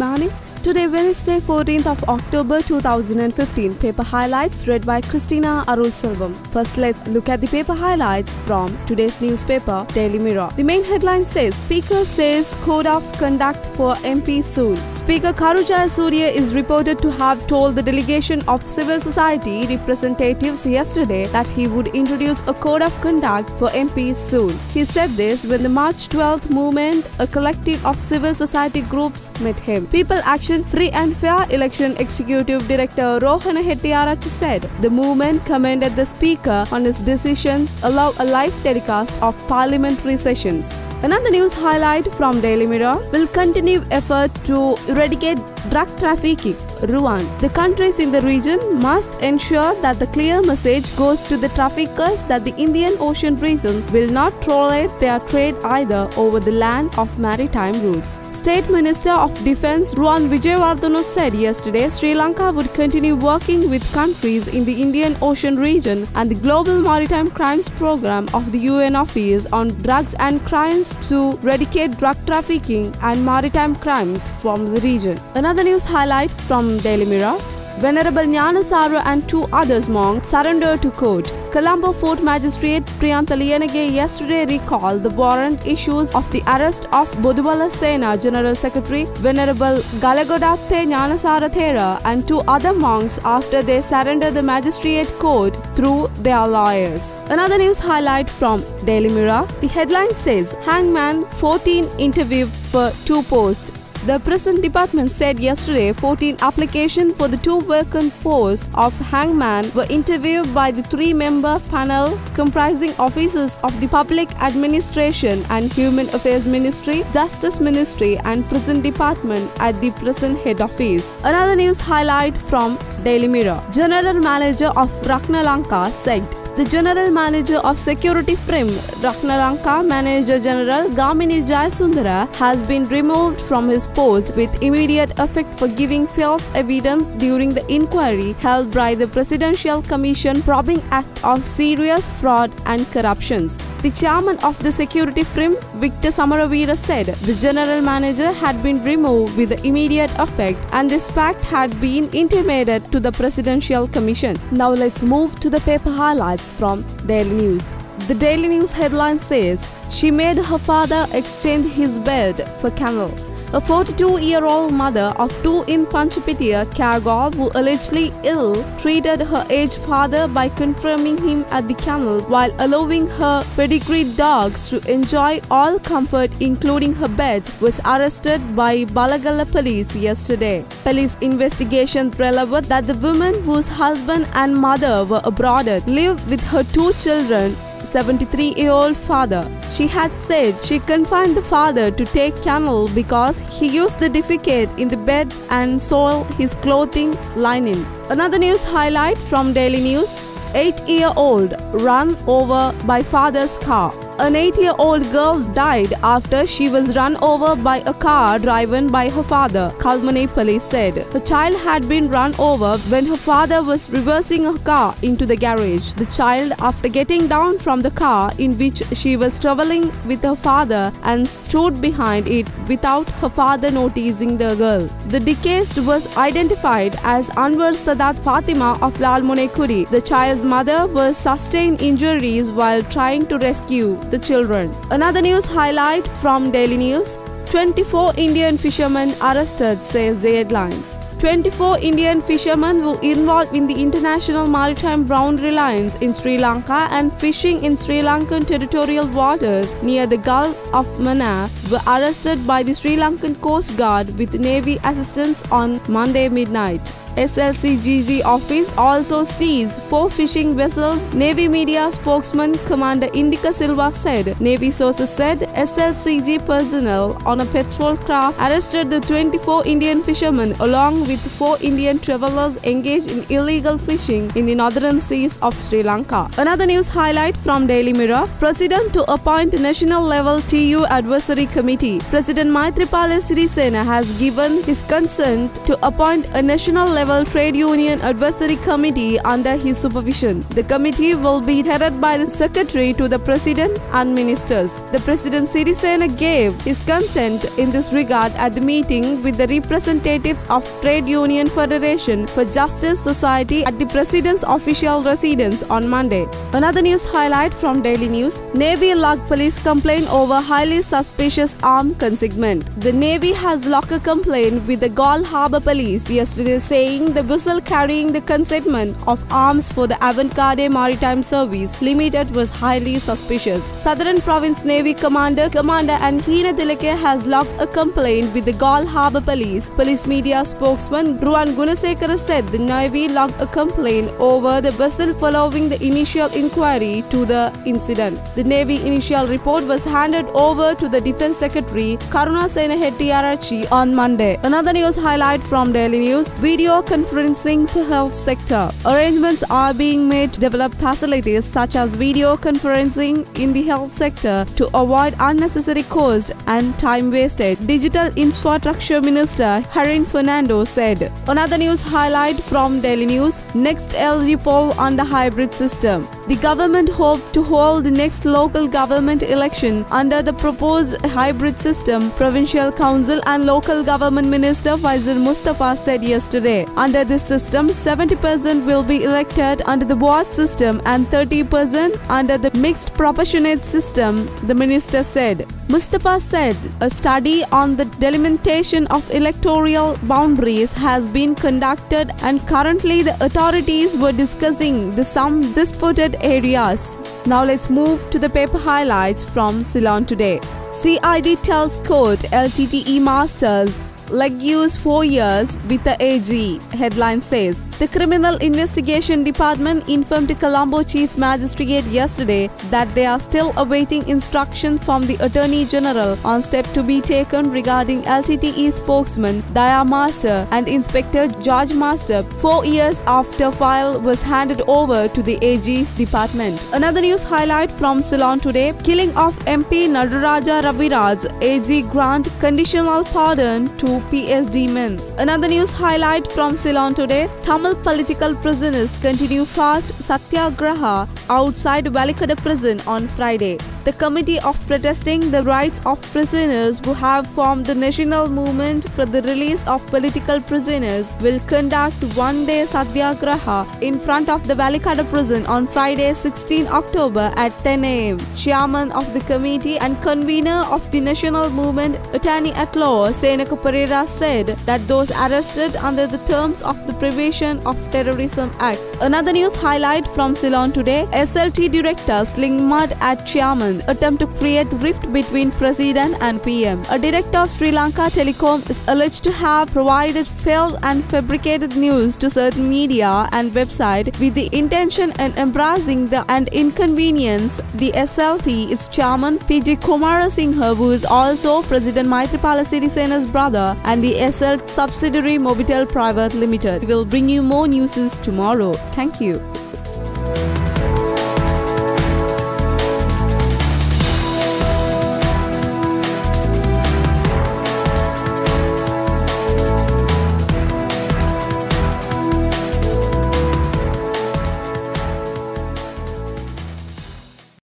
morning. Today, Wednesday, 14th of October 2015. Paper highlights read by Christina Arul Selvam. First, let's look at the paper highlights from today's newspaper, Daily Mirror. The main headline says Speaker says Code of Conduct for MP soon. Speaker Karu Jayasuriya is reported to have told the delegation of civil society representatives yesterday that he would introduce a code of conduct for MPs soon. He said this when the March 12th movement, a collective of civil society groups, met him. People Free and Fair Election Executive Director Rohana Hettiarachchi said the movement commended the Speaker on his decision allow a live telecast of parliamentary sessions. Another news highlight from Daily Mirror will continue effort to eradicate drug trafficking. Rwanda. The countries in the region must ensure that the clear message goes to the traffickers that the Indian Ocean region will not tolerate their trade either over the land of maritime routes. State Minister of Defense Ruwan Wijewardhana said yesterday Sri Lanka would continue working with countries in the Indian Ocean region and the Global Maritime Crimes Program of the UN Office on Drugs and Crimes to eradicate drug trafficking and maritime crimes from the region. Another news highlight from Daily Mirror Venerable Jnanasara and two others monks surrendered to court. Colombo Fort Magistrate Priyantha Liyanage yesterday recalled the warrant issues of the arrest of Bodu Bala Sena General Secretary Venerable Galagodathe Jnanasara Thera and two other monks after they surrendered the magistrate court through their lawyers. Another news highlight from Daily Mirror. The headline says Hangman 14 interview for two posts. The prison department said yesterday 14 applications for the two vacant posts of hangman were interviewed by the three-member panel comprising officers of the Public Administration and Human Affairs Ministry, Justice Ministry and Prison Department at the prison head office. Another news highlight from Daily Mirror. General Manager of Ratnalanka said the general manager of security firm Ratnalanka Manager General Gamini Jayasundara has been removed from his post with immediate effect for giving false evidence during the inquiry held by the Presidential Commission probing act of serious fraud and corruptions. The chairman of the security firm, Victor Samaraweera, said the general manager had been removed with immediate effect and this fact had been intimated to the Presidential Commission. Now let's move to the paper highlights from Daily News. The Daily News headline says, She made her father exchange his bed for camel. A 42 year old mother of two in Panchapitiya, Kargol, who allegedly ill treated her aged father by confirming him at the kennel while allowing her pedigree dogs to enjoy all comfort, including her beds, was arrested by Balagala police yesterday. Police investigation revealed that the woman whose husband and mother were abroad lived with her two children 73 year old father. She had said she confined the father to take kennel because he used the defecate in the bed and soiled his clothing linen. Another news highlight from Daily News 8 year old run over by father's car. An 8 year old girl died after she was run over by a car driven by her father, Kalmane police said. The child had been run over when her father was reversing her car into the garage. The child, after getting down from the car in which she was traveling with her father and stood behind it without her father noticing the girl. The deceased was identified as Anwar Sadat Fatima of Lalmonekuri. The child's mother was sustained injuries while trying to rescue the children. Another news highlight from Daily News 24 Indian fishermen arrested, says the headlines. 24 Indian fishermen were involved in the International Maritime Boundary Lines in Sri Lanka and fishing in Sri Lankan territorial waters near the Gulf of Mannar were arrested by the Sri Lankan Coast Guard with Navy assistance on Monday midnight. SLCGG office also seized four fishing vessels. Navy media spokesman Commander Indica Silva said Navy sources said SLCG personnel on a patrol craft arrested the 24 Indian fishermen along with four Indian travelers engaged in illegal fishing in the northern seas of Sri Lanka. Another news highlight from Daily Mirror President to appoint national level TU advisory committee. President Maithripala Sirisena has given his consent to appoint a national level level trade union advisory committee under his supervision. The committee will be headed by the secretary to the president and ministers. The president Sirisena gave his consent in this regard at the meeting with the representatives of Trade Union Federation for Justice Society at the president's official residence on Monday. Another news highlight from Daily News Navy locked police complaint over highly suspicious arm consignment. The Navy has locked a complaint with the Galle Harbour Police yesterday saying the vessel carrying the consignment of arms for the Avantgarde Maritime Service Limited was highly suspicious. Southern Province Navy Commander Commander and Hina Tilake has locked a complaint with the Galle Harbour Police. Police media spokesman Ruwan Gunasekara said the Navy locked a complaint over the vessel following the initial inquiry to the incident. The Navy initial report was handed over to the Defense Secretary Karunasena Hettiarachchi on Monday. Another news highlight from Daily News video conferencing for health sector. Arrangements are being made to develop facilities such as video conferencing in the health sector to avoid unnecessary cost and time wasted. Digital Infrastructure Minister Harin Fernando said. Another news highlight from Daily News Next LG poll on the hybrid system. The government hoped to hold the next local government election under the proposed hybrid system, Provincial Council and Local Government Minister Faisal Mustafa said yesterday. Under this system, 70% will be elected under the ward system and 30% under the mixed proportionate system, the minister said. Mustafa said a study on the delimitation of electoral boundaries has been conducted and currently the authorities were discussing the some disputed areas. Now let's move to the paper highlights from Ceylon today. CID tells court LTTE masters Legues 4 years with the AG, headline says. The Criminal Investigation Department informed Colombo Chief Magistrate yesterday that they are still awaiting instructions from the Attorney General on steps to be taken regarding LTTE spokesman Daya Master and Inspector George Master four years after file was handed over to the AG's department. Another news highlight from Ceylon today, killing of MP Nadaraja Raviraj, AG grant conditional pardon to PSD men. Another news highlight from Ceylon today, Tamil political prisoners continue fast satyagraha outside Welikada prison on Friday. The Committee of Protesting the Rights of Prisoners who have formed the National Movement for the Release of Political Prisoners will conduct one-day satyagraha in front of the Welikada prison on Friday 16 October at 10 am. Chairman of the committee and convener of the National Movement, Attorney at Law Senaka Perera said that those arrested under the terms of the Prevention of Terrorism Act. Another news highlight from Ceylon today, SLT Director Sling Mud at Chairman attempt to create rift between President and PM. A director of Sri Lanka Telecom is alleged to have provided false and fabricated news to certain media and website with the intention and embracing the and inconvenience the SLT its chairman PG Kumarasinghe who is also President Maithripala Sirisena's brother and the SL subsidiary Mobitel Private Limited. We will bring you more news tomorrow. Thank you.